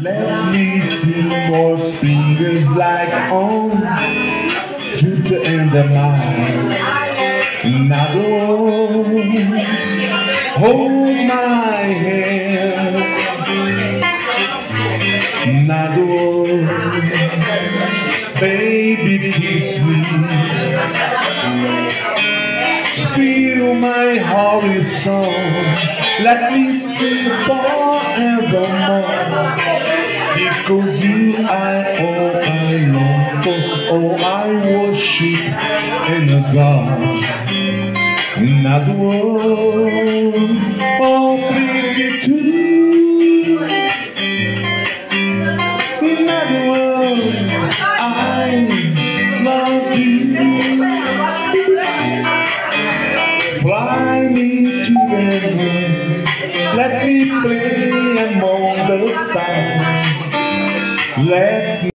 Let me see more fingers like on Jupiter and the Mars. Now go hold my hand. Now go, baby, kiss me. Feel my horizon. Let me sing forevermore. Because you I all I long for, oh I worship and adore. In other words, oh please be true. In other words, I love you. Fly me to moon. Let me play among the stars. Let